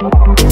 Bye.